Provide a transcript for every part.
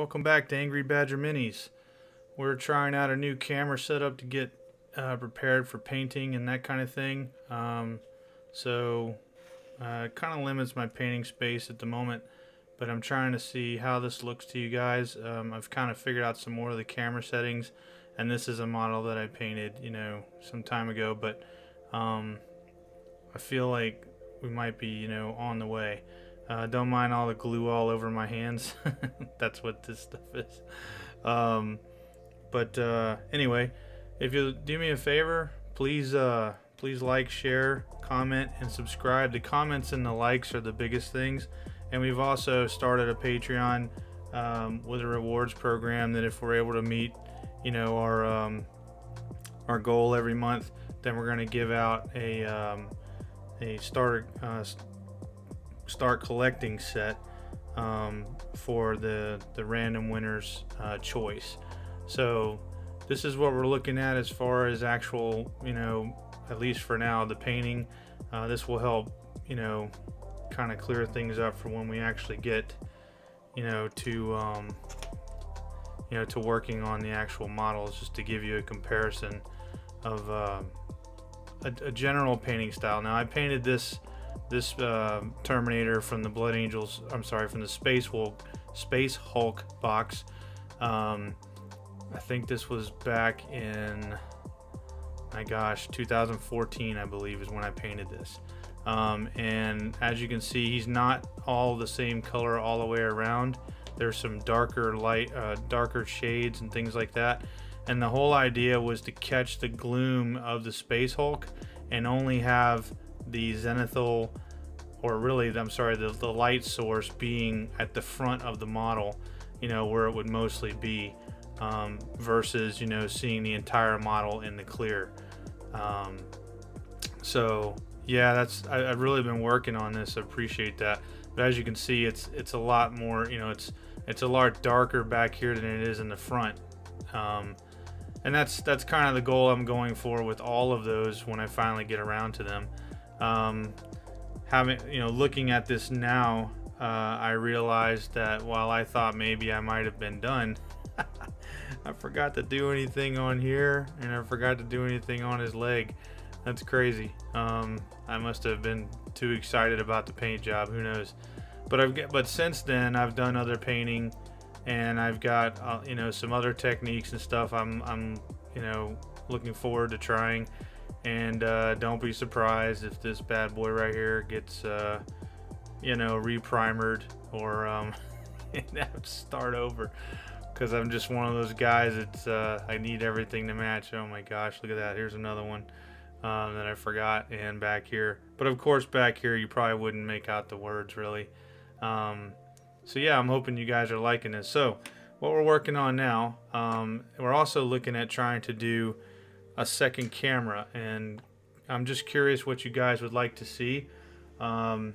Welcome back to Angry Badger Minis. We're trying out a new camera setup to get uh, prepared for painting and that kind of thing. Um, so uh, it kind of limits my painting space at the moment, but I'm trying to see how this looks to you guys. Um, I've kind of figured out some more of the camera settings, and this is a model that I painted, you know, some time ago, but um, I feel like we might be, you know, on the way. Uh, don't mind all the glue all over my hands. That's what this stuff is. Um, but uh, anyway, if you do me a favor, please uh, please like, share, comment, and subscribe. The comments and the likes are the biggest things. And we've also started a Patreon um, with a rewards program that if we're able to meet, you know, our um, our goal every month, then we're going to give out a um, a starter uh, start collecting set um, for the the random winners uh, choice. So this is what we're looking at as far as actual, you know, at least for now, the painting. Uh, this will help, you know, kind of clear things up for when we actually get, you know, to um, you know to working on the actual models, just to give you a comparison of uh, a, a general painting style. Now I painted this this uh, Terminator from the Blood Angels. I'm sorry, from the Space Hulk Space Hulk box. Um, I think this was back in my gosh 2014 I believe is when I painted this. Um, and as you can see, he's not all the same color all the way around. There's some darker light, uh, darker shades and things like that. And the whole idea was to catch the gloom of the Space Hulk and only have the zenithal or really I'm sorry the, the light source being at the front of the model you know where it would mostly be um, versus you know seeing the entire model in the clear. Um, so yeah that's I, have really been working on this. I appreciate that. But as you can see it's it's a lot more you know it's it's a lot darker back here than it is in the front. Um, and that's that's kind of the goal I'm going for with all of those when I finally get around to them um, having you know looking at this now uh, I realized that while I thought maybe I might have been done I forgot to do anything on here and I forgot to do anything on his leg. That's crazy. Um, I must have been too excited about the paint job. Who knows? But I've but since then I've done other painting and I've got uh, you know some other techniques and stuff I'm, I'm you know looking forward to trying and uh, don't be surprised if this bad boy right here gets, uh, you know, reprimered or um, start over. Because I'm just one of those guys It's uh, I need everything to match. Oh my gosh, look at that. Here's another one um, that I forgot. And back here. But of course, back here, you probably wouldn't make out the words really. Um, so yeah, I'm hoping you guys are liking this. So what we're working on now, um, we're also looking at trying to do a second camera and I'm just curious what you guys would like to see. Um,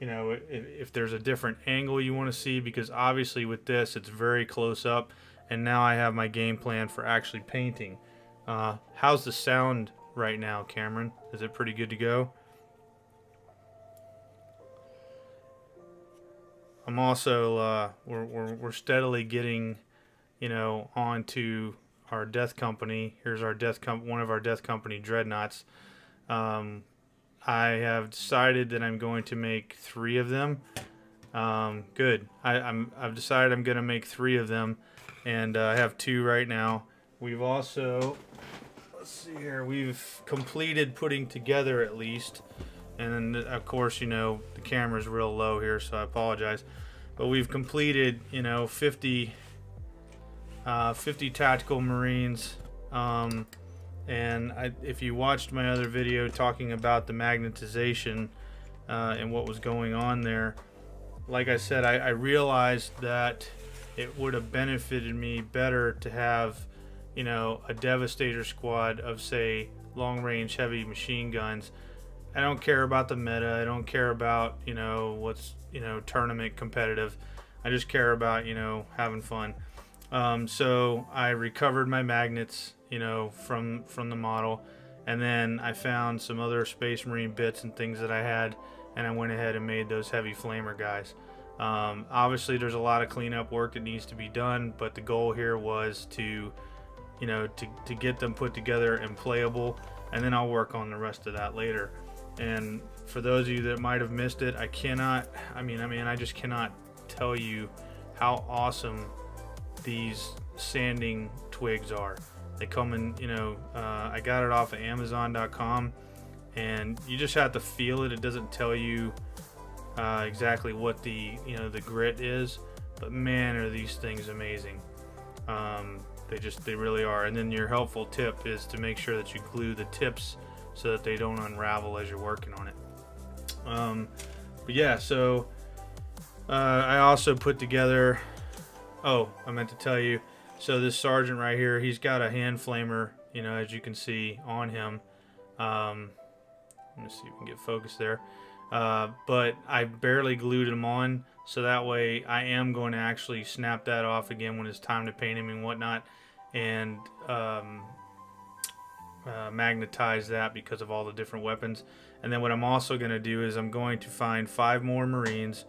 you know if, if, there's a different angle you want to see because obviously with this it's very close up and now I have my game plan for actually painting. Uh, how's the sound right now Cameron? Is it pretty good to go? I'm also uh, we're, we're, we're steadily getting you know onto our death company. Here's our death com- one of our death company dreadnoughts. Um, I have decided that I'm going to make three of them. Um, good. I, am I've decided I'm going to make three of them, and uh, I have two right now. We've also let's see here. We've completed putting together at least, and then of course you know the camera's real low here, so I apologize. But we've completed you know 50 uh, 50 tactical marines um, and I, if you watched my other video talking about the magnetization uh, and what was going on there like I said I, I, realized that it would have benefited me better to have you know a devastator squad of say long range heavy machine guns. I don't care about the meta. I don't care about you know what's you know tournament competitive. I just care about you know having fun um, so I recovered my magnets, you know, from from the model, and then I found some other Space Marine bits and things that I had, and I went ahead and made those heavy flamer guys. Um, obviously, there's a lot of cleanup work that needs to be done, but the goal here was to, you know, to, to get them put together and playable, and then I'll work on the rest of that later. And for those of you that might have missed it, I cannot, I mean, I mean, I just cannot tell you how awesome these sanding twigs are. They come in, you know, uh, I got it off of Amazon.com, and you just have to feel it. It doesn't tell you uh, exactly what the, you know, the grit is, but man, are these things amazing. Um, they just, they really are. And then your helpful tip is to make sure that you glue the tips so that they don't unravel as you're working on it. Um, but yeah, so uh, I also put together. Oh, I meant to tell you. So this sergeant right here, he's got a hand flamer, you know, as you can see on him. Um, let me see if we can get focus there. Uh, but I barely glued him on, so that way I am going to actually snap that off again when it's time to paint him and whatnot, and um, uh, magnetize that because of all the different weapons. And then what I'm also going to do is I'm going to find five more Marines,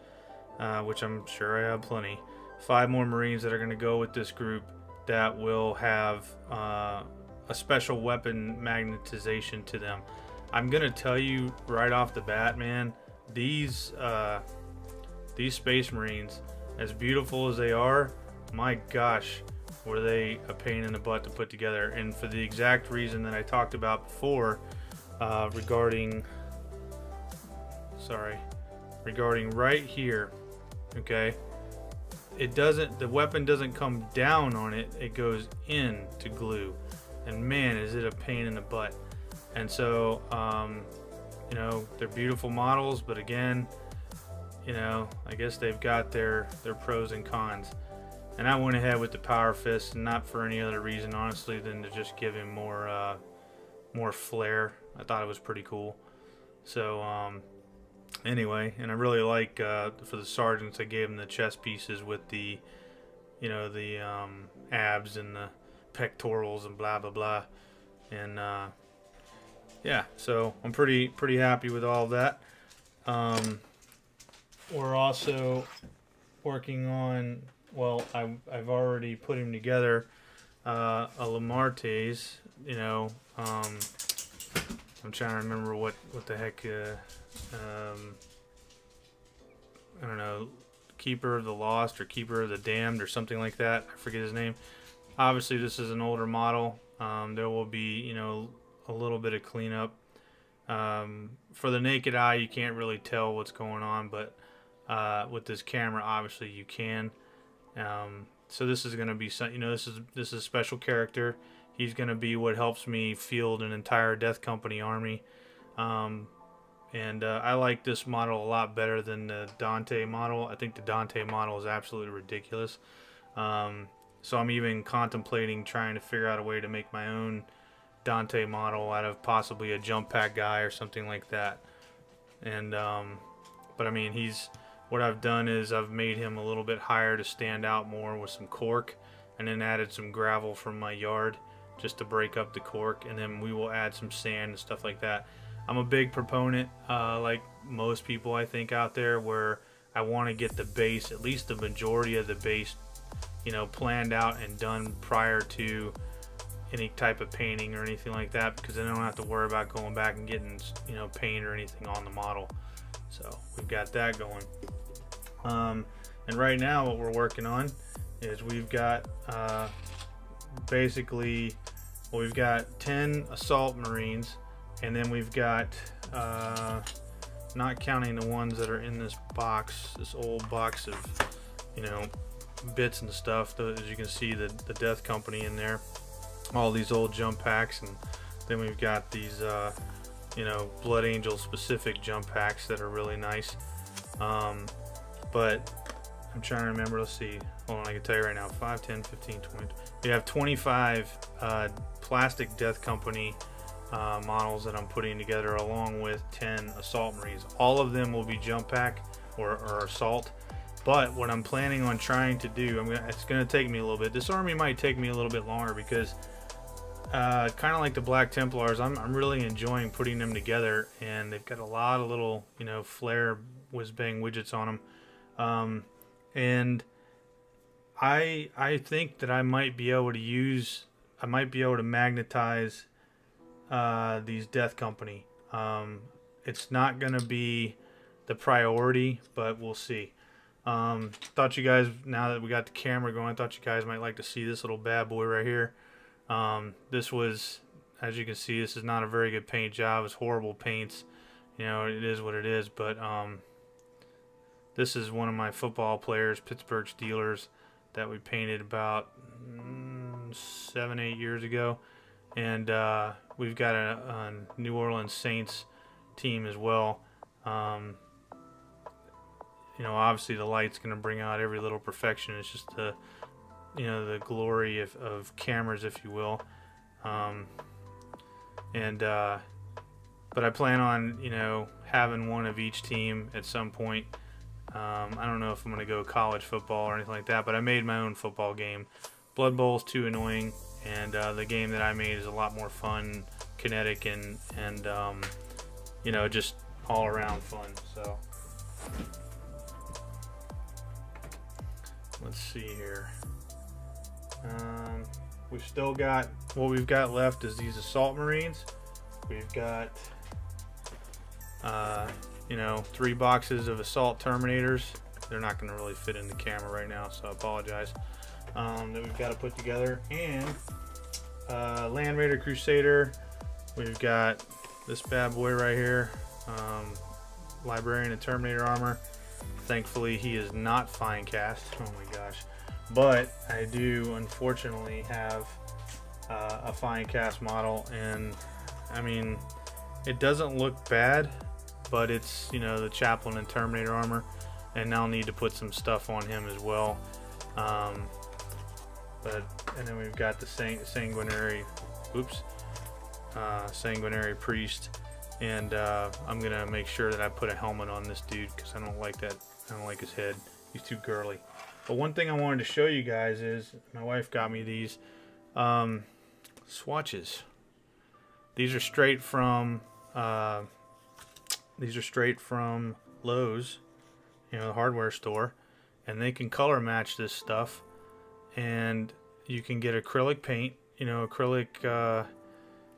uh, which I'm sure I have plenty. Five more Marines that are going to go with this group that will have uh, a special weapon magnetization to them. I'm going to tell you right off the bat, man, these uh, these Space Marines, as beautiful as they are, my gosh, were they a pain in the butt to put together. And for the exact reason that I talked about before uh, regarding sorry, regarding right here, okay? It doesn't, the weapon doesn't come down on it, it goes in to glue. And man, is it a pain in the butt. And so, um, you know, they're beautiful models, but again, you know, I guess they've got their, their pros and cons. And I went ahead with the Power Fist, not for any other reason, honestly, than to just give him more, uh, more flair. I thought it was pretty cool. So, um, anyway, and I really like uh, for the sergeants I gave them the chest pieces with the, you know, the um, abs and the pectorals and blah blah blah, and uh, yeah, so I'm pretty pretty happy with all of that. Um, we're also working on. Well, I, I've already put him together. Uh, a Lemartes, you know. Um, I'm trying to remember what what the heck. Um, I don't know, Keeper of the Lost or Keeper of the Damned or something like that. I forget his name. Obviously, this is an older model. Um, there will be, you know, a little bit of cleanup. Um, for the naked eye, you can't really tell what's going on, but uh, with this camera, obviously you can. Um, so this is going to be, some, you know, this is this is a special character. He's going to be what helps me field an entire Death Company army. Um, and uh, I like this model a lot better than the Dante model. I think the Dante model is absolutely ridiculous. Um, so I'm even contemplating trying to figure out a way to make my own Dante model out of possibly a jump pack guy or something like that. And um, but I mean, he's what I've done is I've made him a little bit higher to stand out more with some cork, and then added some gravel from my yard just to break up the cork, and then we will add some sand and stuff like that. I'm a big proponent, uh, like most people I think out there, where I want to get the base, at least the majority of the base, you know, planned out and done prior to any type of painting or anything like that, because then I don't have to worry about going back and getting, you know, paint or anything on the model. So we've got that going. Um, and right now, what we're working on is we've got uh, basically, well, we've got 10 assault marines and then we've got uh, not counting the ones that are in this box this old box of you know bits and stuff as you can see the, the death company in there. All these old jump packs and then we've got these uh, you know blood angel specific jump packs that are really nice. Um, but I'm trying to remember let's see hold on I can tell you right now 5 10 15 20 we have 25 uh, plastic death company uh, models that I'm putting together along with 10 assault marines. All of them will be jump pack or, or assault. But what I'm planning on trying to do, gonna, it's going to take me a little bit. This army might take me a little bit longer because uh, kind of like the Black Templars, I'm, I'm really enjoying putting them together and they've got a lot of little, you know, flare whiz bang widgets on them. Um, and I I think that I might be able to use I might be able to magnetize uh, these Death Company. Um, it's not gonna be the priority, but we'll see. Um, thought you guys now that we got the camera going, I thought you guys might like to see this little bad boy right here. Um, this was, as you can see, this is not a very good paint job. It's horrible paints. You know, it is what it is. But um, this is one of my football players, Pittsburgh Steelers, that we painted about mm, seven, eight years ago. And uh, we've got a, a, New Orleans Saints team as well. Um, you know, obviously the light's going to bring out every little perfection. It's just the you know the glory of, of cameras if you will um, and uh, but I plan on you know having one of each team at some point um, I don't know if I'm gonna go college football or anything like that but I made my own football game Blood Bowl's too annoying and uh, the game that I made is a lot more fun kinetic and and um, you know just all around fun so let's see here um, we've still got, what we've got left is these Assault Marines. We've got, uh, you know, three boxes of Assault Terminators. They're not going to really fit in the camera right now, so I apologize. Um, that we've got to put together. And uh, Land Raider Crusader. We've got this bad boy right here. Um, Librarian and Terminator armor. Thankfully, he is not Finecast. Oh my gosh. But I do unfortunately have uh, a Finecast model, and I mean, it doesn't look bad, but it's you know the Chaplain and Terminator armor, and now need to put some stuff on him as well. Um, but and then we've got the sang sanguinary, oops, uh, sanguinary priest, and uh, I'm gonna make sure that I put a helmet on this dude because I don't like that. I don't like his head. He's too girly. But one thing I wanted to show you guys is my wife got me these um, swatches. These are straight from uh, these are straight from Lowe's, you know, the hardware store, and they can color match this stuff, and you can get acrylic paint, you know, acrylic, uh,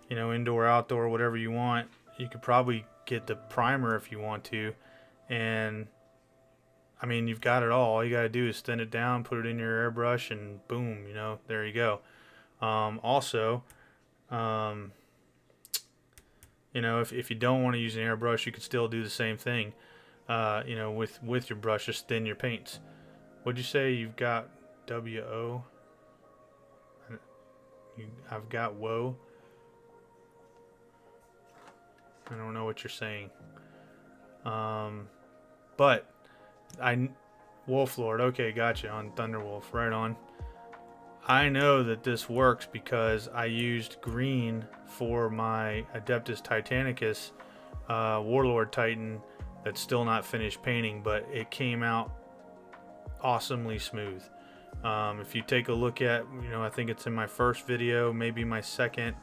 you know, indoor, outdoor, whatever you want. You could probably get the primer if you want to, and I mean, you've got it all. All you got to do is thin it down, put it in your airbrush, and boom, you know, there you go. Um, also, um, you know, if, if you don't want to use an airbrush, you could still do the same thing. Uh, you know, with with your brush, just thin your paints. Would you say you've got W O? I've got woe. I don't know what you're saying. Um, but I Wolf Lord. Okay, gotcha on Thunderwolf. Right on. I know that this works because I used green for my Adeptus Titanicus uh, Warlord Titan that's still not finished painting, but it came out awesomely smooth. Um, if you take a look at, you know, I think it's in my first video, maybe my second.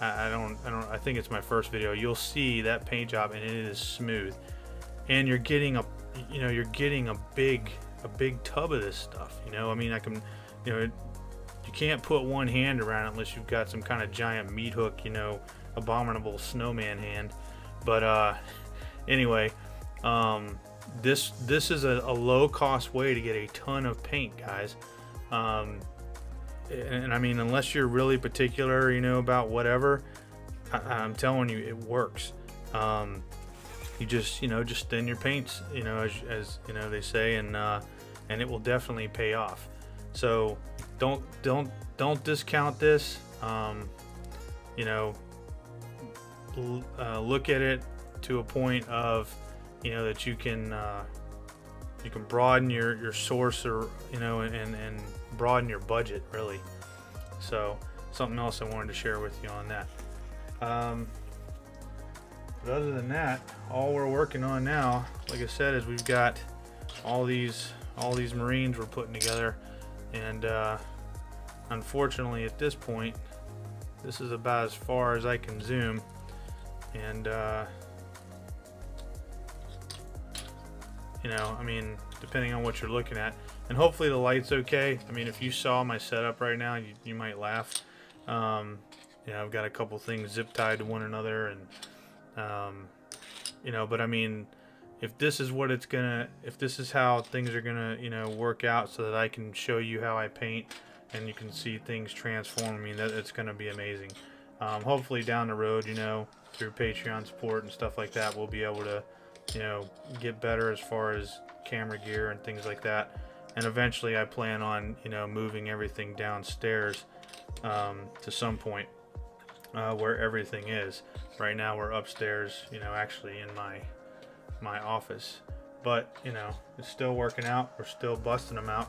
I, I don't, I don't, I think it's my first video. You'll see that paint job, and it is smooth, and you're getting a you know you're getting a big a big tub of this stuff you know i mean i can you know you can't put one hand around it unless you've got some kind of giant meat hook you know abominable snowman hand but uh anyway um this this is a, a low cost way to get a ton of paint guys. Um and, and i mean unless you're really particular you know about whatever I, i'm telling you it works. Um you just you know just thin your paints you know as, as you know they say and uh, and it will definitely pay off. So don't don't don't discount this. Um, you know uh, look at it to a point of you know that you can uh, you can broaden your your source or you know and and broaden your budget really. So something else I wanted to share with you on that. Um, but other than that, all we're working on now, like I said, is we've got all these all these Marines we're putting together, and uh, unfortunately at this point, this is about as far as I can zoom, and uh, you know, I mean, depending on what you're looking at. And hopefully the light's okay. I mean, if you saw my setup right now, you, you might laugh. Um, you know, I've got a couple things zip tied to one another and, um, you know, but I mean, if this is what it's gonna, if this is how things are gonna, you know, work out so that I can show you how I paint and you can see things transform, I mean, that it's gonna be amazing. Um, hopefully down the road, you know, through Patreon support and stuff like that, we'll be able to, you know, get better as far as camera gear and things like that. And eventually I plan on, you know, moving everything downstairs um, to some point uh, where everything is. Right now we're upstairs, you know, actually in my my office. But, you know, it's still working out. We're still busting them out.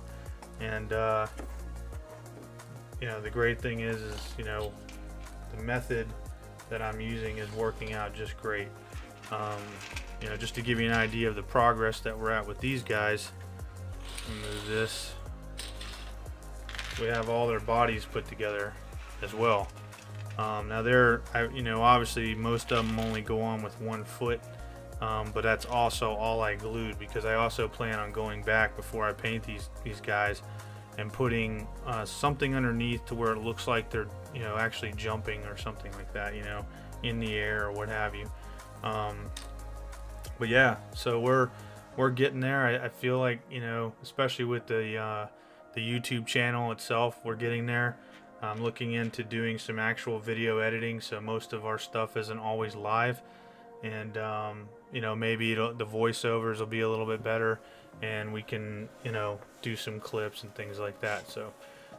And, uh, you know, the great thing is, is, you know, the method that I'm using is working out just great. Um, you know, just to give you an idea of the progress that we're at with these guys, this. We have all their bodies put together as well. Um, now they're, you know, obviously most of them only go on with one foot, um, but that's also all I glued because I also plan on going back before I paint these these guys and putting uh, something underneath to where it looks like they're, you know, actually jumping or something like that, you know, in the air or what have you. Um, but yeah, so we're we're getting there. I, I, feel like you know, especially with the uh, the YouTube channel itself, we're getting there. I'm looking into doing some actual video editing, so most of our stuff isn't always live, and um, you know maybe the voiceovers will be a little bit better, and we can you know do some clips and things like that. So.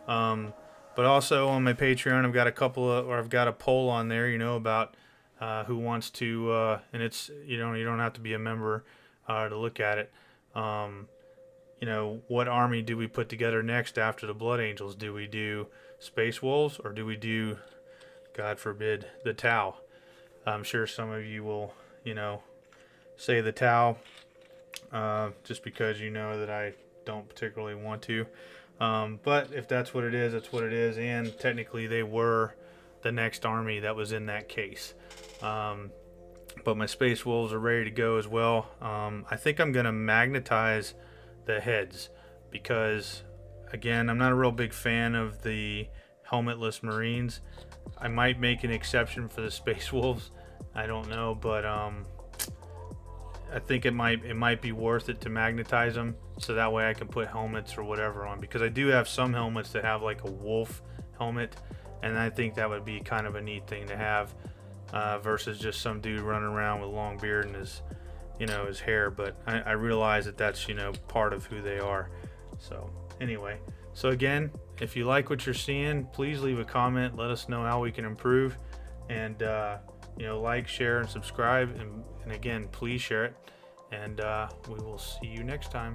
Um, but also on my Patreon, I've got a couple of, or I've got a poll on there, you know, about uh, who wants to, uh, and it's you know you don't have to be a member uh, to look at it. Um, you know, what army do we put together next after the Blood Angels? Do we do Space Wolves or do we do, God forbid, the Tau? I'm sure some of you will, you know, say the Tau, uh, just because you know that I don't particularly want to. Um, but if that's what it is, that's what it is. And technically, they were the next army that was in that case. Um, but my Space Wolves are ready to go as well. Um, I think I'm going to magnetize the heads because, again, I'm not a real big fan of the helmetless Marines. I might make an exception for the Space Wolves. I don't know, but um, I think it might it might be worth it to magnetize them so that way I can put helmets or whatever on because I do have some helmets that have like a wolf helmet and I think that would be kind of a neat thing to have uh, versus just some dude running around with long beard and his, you know, his hair. But I, I realize that that's you know part of who they are. So anyway, so again, if you like what you're seeing, please leave a comment. Let us know how we can improve, and uh, you know, like, share, and subscribe. And, and again, please share it. And uh, we will see you next time.